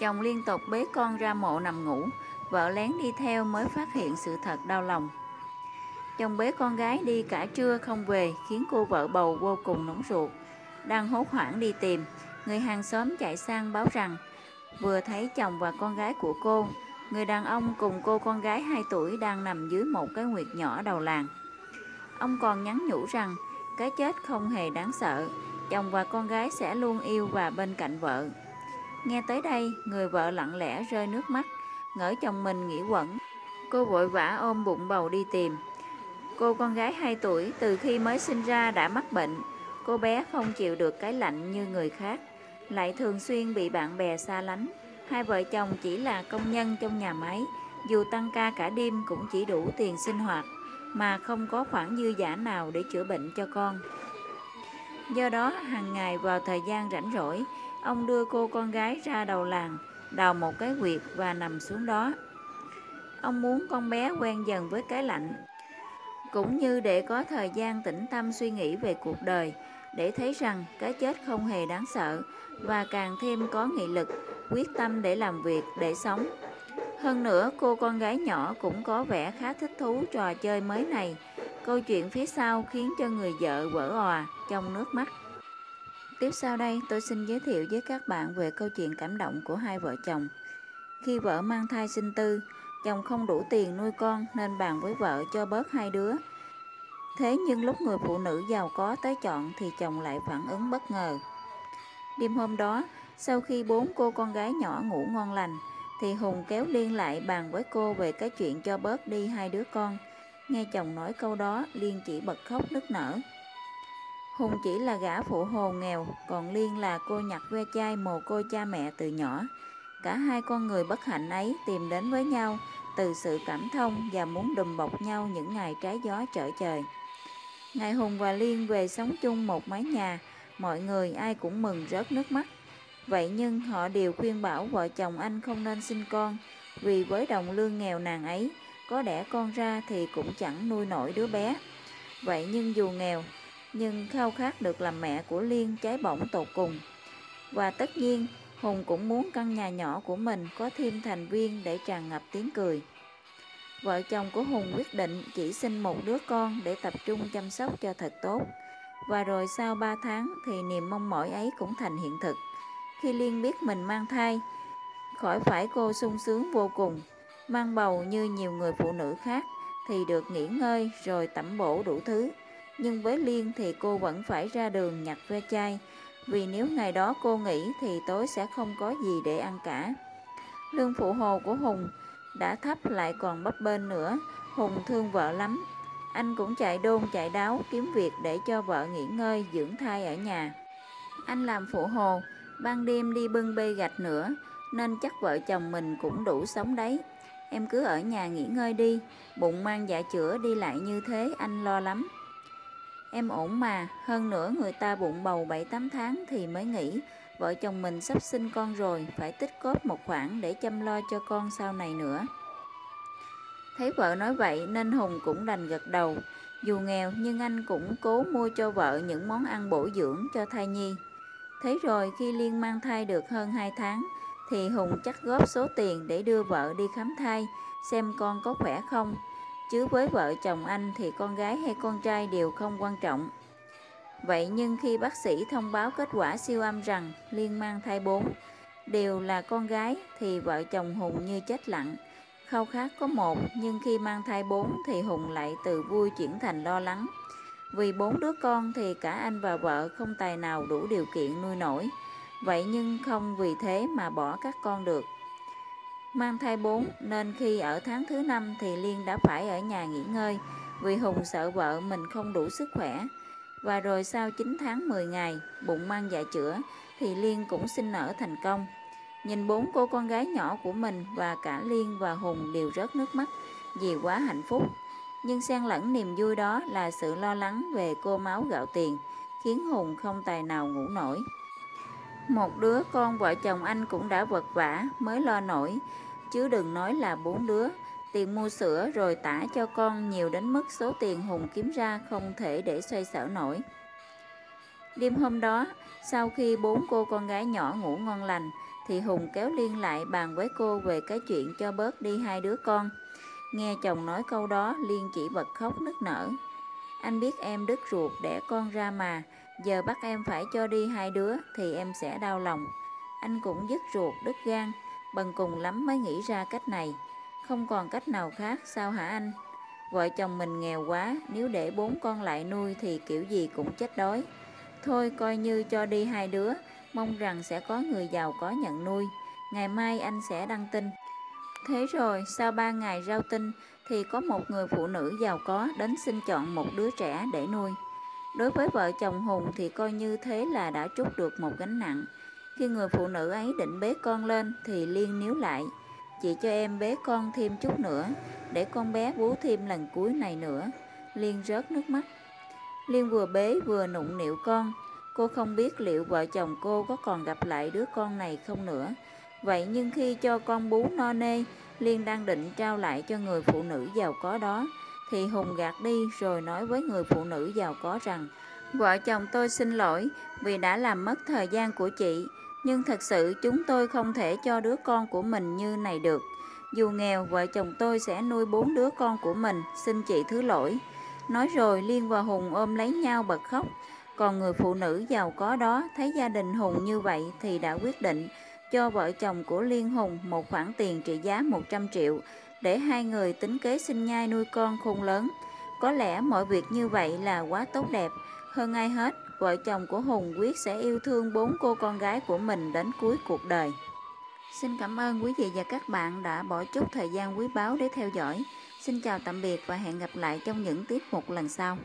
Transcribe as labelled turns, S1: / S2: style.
S1: Chồng liên tục bế con ra mộ nằm ngủ, vợ lén đi theo mới phát hiện sự thật đau lòng. Chồng bế con gái đi cả trưa không về khiến cô vợ bầu vô cùng nóng ruột. Đang hốt hoảng đi tìm, người hàng xóm chạy sang báo rằng vừa thấy chồng và con gái của cô, người đàn ông cùng cô con gái 2 tuổi đang nằm dưới một cái nguyệt nhỏ đầu làng. Ông còn nhắn nhủ rằng cái chết không hề đáng sợ, chồng và con gái sẽ luôn yêu và bên cạnh vợ. Nghe tới đây, người vợ lặng lẽ rơi nước mắt, ngỡ chồng mình nghĩ quẩn. Cô vội vã ôm bụng bầu đi tìm. Cô con gái 2 tuổi từ khi mới sinh ra đã mắc bệnh. Cô bé không chịu được cái lạnh như người khác, lại thường xuyên bị bạn bè xa lánh. Hai vợ chồng chỉ là công nhân trong nhà máy, dù tăng ca cả đêm cũng chỉ đủ tiền sinh hoạt, mà không có khoản dư giả nào để chữa bệnh cho con. Do đó, hàng ngày vào thời gian rảnh rỗi, ông đưa cô con gái ra đầu làng, đào một cái huyệt và nằm xuống đó. Ông muốn con bé quen dần với cái lạnh, cũng như để có thời gian tĩnh tâm suy nghĩ về cuộc đời, để thấy rằng cái chết không hề đáng sợ và càng thêm có nghị lực, quyết tâm để làm việc, để sống. Hơn nữa, cô con gái nhỏ cũng có vẻ khá thích thú trò chơi mới này. Câu chuyện phía sau khiến cho người vợ vỡ òa trong nước mắt. Tiếp sau đây, tôi xin giới thiệu với các bạn về câu chuyện cảm động của hai vợ chồng. Khi vợ mang thai sinh tư, chồng không đủ tiền nuôi con nên bàn với vợ cho bớt hai đứa. Thế nhưng lúc người phụ nữ giàu có tới chọn thì chồng lại phản ứng bất ngờ. Đêm hôm đó, sau khi bốn cô con gái nhỏ ngủ ngon lành, thì Hùng kéo Liên lại bàn với cô về cái chuyện cho bớt đi hai đứa con. Nghe chồng nói câu đó, Liên chỉ bật khóc nức nở. Hùng chỉ là gã phụ hồ nghèo, còn Liên là cô nhặt ve chai mồ côi cha mẹ từ nhỏ. Cả hai con người bất hạnh ấy tìm đến với nhau từ sự cảm thông và muốn đùm bọc nhau những ngày trái gió trở trời. Ngày Hùng và Liên về sống chung một mái nhà, mọi người ai cũng mừng rớt nước mắt. Vậy nhưng họ đều khuyên bảo vợ chồng anh không nên sinh con, vì với đồng lương nghèo nàn ấy, có đẻ con ra thì cũng chẳng nuôi nổi đứa bé. Vậy nhưng dù nghèo, nhưng khao khát được làm mẹ của Liên cháy bỏng tột cùng. Và tất nhiên, Hùng cũng muốn căn nhà nhỏ của mình có thêm thành viên để tràn ngập tiếng cười. Vợ chồng của Hùng quyết định chỉ sinh một đứa con để tập trung chăm sóc cho thật tốt. Và rồi sau 3 tháng thì niềm mong mỏi ấy cũng thành hiện thực. Khi Liên biết mình mang thai, khỏi phải cô sung sướng vô cùng. Mang bầu như nhiều người phụ nữ khác thì được nghỉ ngơi rồi tẩm bổ đủ thứ. Nhưng với Liên thì cô vẫn phải ra đường nhặt ve chai, vì nếu ngày đó cô nghỉ thì tối sẽ không có gì để ăn cả. Lương phụ hồ của Hùng đã thấp lại còn bấp bênh nữa, Hùng thương vợ lắm. Anh cũng chạy đôn chạy đáo kiếm việc để cho vợ nghỉ ngơi dưỡng thai ở nhà. Anh làm phụ hồ, ban đêm đi bưng bê gạch nữa, nên chắc vợ chồng mình cũng đủ sống đấy. Em cứ ở nhà nghỉ ngơi đi, bụng mang dạ chữa đi lại như thế anh lo lắm. Em ổn mà, hơn nữa người ta bụng bầu 7-8 tháng thì mới nghỉ, vợ chồng mình sắp sinh con rồi, phải tích cóp một khoản để chăm lo cho con sau này nữa. Thấy vợ nói vậy nên Hùng cũng đành gật đầu. Dù nghèo nhưng anh cũng cố mua cho vợ những món ăn bổ dưỡng cho thai nhi. Thế rồi khi Liên mang thai được hơn 2 tháng thì Hùng chắc góp số tiền để đưa vợ đi khám thai xem con có khỏe không chứ với vợ chồng anh thì con gái hay con trai đều không quan trọng. Vậy nhưng khi bác sĩ thông báo kết quả siêu âm rằng Liên mang thai 4 đều là con gái thì vợ chồng Hùng như chết lặng. Khao khát có một, nhưng khi mang thai 4 thì Hùng lại từ vui chuyển thành lo lắng. Vì bốn đứa con thì cả anh và vợ không tài nào đủ điều kiện nuôi nổi. Vậy nhưng không vì thế mà bỏ các con được. Mang thai 4 nên khi ở tháng thứ năm thì Liên đã phải ở nhà nghỉ ngơi vì Hùng sợ vợ mình không đủ sức khỏe. Và rồi sau 9 tháng 10 ngày, bụng mang dạ chữa thì Liên cũng sinh nở thành công. Nhìn bốn cô con gái nhỏ của mình và cả Liên và Hùng đều rớt nước mắt vì quá hạnh phúc. Nhưng xen lẫn niềm vui đó là sự lo lắng về cô máu gạo tiền, khiến Hùng không tài nào ngủ nổi. Một đứa con vợ chồng anh cũng đã vật vả mới lo nổi, chứ đừng nói là bốn đứa. Tiền mua sữa rồi tả cho con nhiều đến mức số tiền Hùng kiếm ra không thể để xoay sở nổi. Đêm hôm đó, sau khi bốn cô con gái nhỏ ngủ ngon lành, thì Hùng kéo Liên lại bàn với cô về cái chuyện cho bớt đi hai đứa con. Nghe chồng nói câu đó, Liên chỉ bật khóc nức nở. Anh biết em đứt ruột đẻ con ra mà, giờ bắt em phải cho đi hai đứa thì em sẽ đau lòng. Anh cũng dứt ruột đứt gan, bần cùng lắm mới nghĩ ra cách này. Không còn cách nào khác sao hả anh? Vợ chồng mình nghèo quá, nếu để bốn con lại nuôi thì kiểu gì cũng chết đói. Thôi coi như cho đi hai đứa, mong rằng sẽ có người giàu có nhận nuôi. Ngày mai anh sẽ đăng tin. Thế rồi, sau ba ngày rao tin, thì có một người phụ nữ giàu có đến xin chọn một đứa trẻ để nuôi. Đối với vợ chồng Hùng thì coi như thế là đã trút được một gánh nặng. Khi người phụ nữ ấy định bế con lên thì Liên níu lại. Chị cho em bế con thêm chút nữa, để con bé bú thêm lần cuối này nữa. Liên rớt nước mắt. Liên vừa bế vừa nụng nịu con. Cô không biết liệu vợ chồng cô có còn gặp lại đứa con này không nữa. Vậy nhưng khi cho con bú no nê, Liên đang định trao lại cho người phụ nữ giàu có đó, thì Hùng gạt đi rồi nói với người phụ nữ giàu có rằng Vợ chồng tôi xin lỗi vì đã làm mất thời gian của chị, nhưng thật sự chúng tôi không thể cho đứa con của mình như này được. Dù nghèo, vợ chồng tôi sẽ nuôi bốn đứa con của mình, xin chị thứ lỗi. Nói rồi Liên và Hùng ôm lấy nhau bật khóc. Còn người phụ nữ giàu có đó thấy gia đình Hùng như vậy thì đã quyết định cho vợ chồng của Liên Hùng một khoản tiền trị giá 100 triệu để hai người tính kế sinh nhai nuôi con khôn lớn. Có lẽ mọi việc như vậy là quá tốt đẹp. Hơn ai hết, vợ chồng của Hùng quyết sẽ yêu thương bốn cô con gái của mình đến cuối cuộc đời. Xin cảm ơn quý vị và các bạn đã bỏ chút thời gian quý báu để theo dõi. Xin chào tạm biệt và hẹn gặp lại trong những tiết mục lần sau.